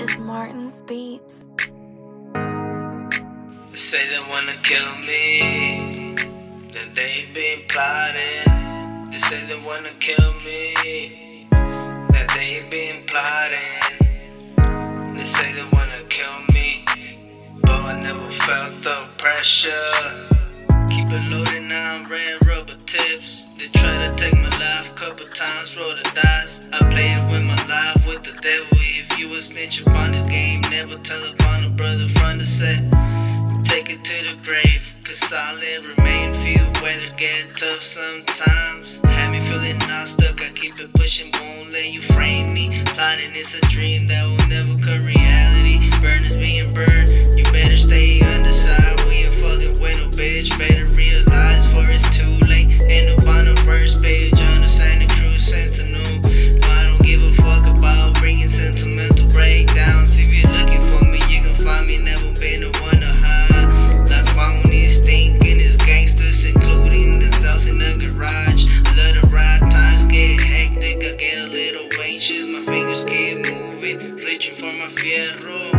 is Martinz Beats. They say they wanna kill me, that they been plotting. They say they wanna kill me, that they been plotting. They say they wanna kill me, but I never felt the pressure. Keep it loaded now, I'm red rubber tips. They try to take my life, couple times, roll the dice. You a snitch upon this game, never tell upon a brother from the set. Take it to the grave, cause solid remain few. Weather get tough sometimes. Have me feeling not stuck, I keep it pushing, won't let you frame me. Plotting it's a dream that will never come reality. Keep moving, reaching for my fierro.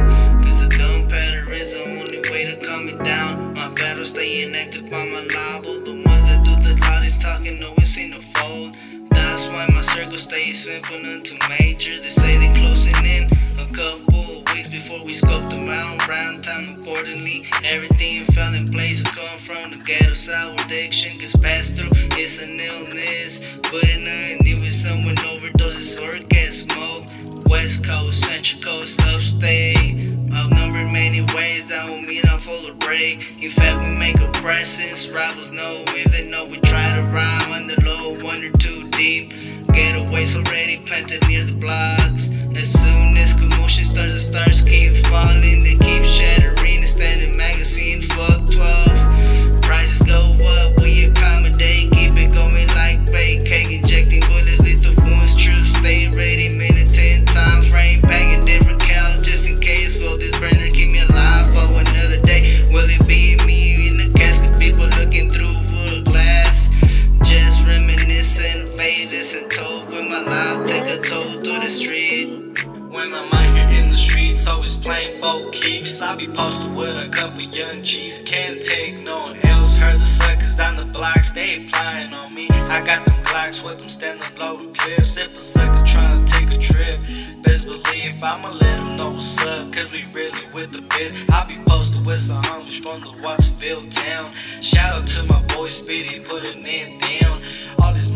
Cause the gunpowder is the only way to calm me down. My battle staying active by my lado. The ones that do the loudest talking always seem to fold. That's why my circle stays simple, none too major. They say they closing in a couple of weeks before we scope them out. Round time accordingly. Everything fell in place. I come from the ghetto sour addiction. Cause pass through it's an illness. West Coast, Central Coast, upstate. Outnumbered many ways, that will mean I'm full of break. In fact, we make a presence. Rivals know if they know we try to rhyme under low, one or two deep. Getaways already planted near the blocks. As soon as commotion starts, the stars keep falling. They keep shattering. When I'm out here in the streets, always playing for keeps. I be posted with a couple young G's, can't take no one else. Heard the suckers down the blocks, they applying on me. I got them Glocks with them standing low cliffs. If a sucker trying to take a trip, best believe I'ma let them know what's up, cause we really with the biz. I be posted with some homies from the Watsonville town. Shout out to my boy Speedy, putting it down.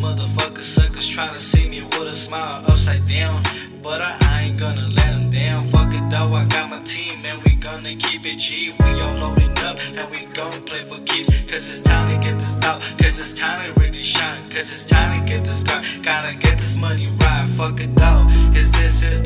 Motherfuckers suckers trying to see me with a smile upside down. But I, I ain't gonna let them down. Fuck it though, I got my team and we gonna keep it G. We all loading up and we gonna play for keeps. Cause it's time to get this out. Cause it's time to really shine. Cause it's time to get this grind. Gotta get this money right. Fuck it though. Cause this is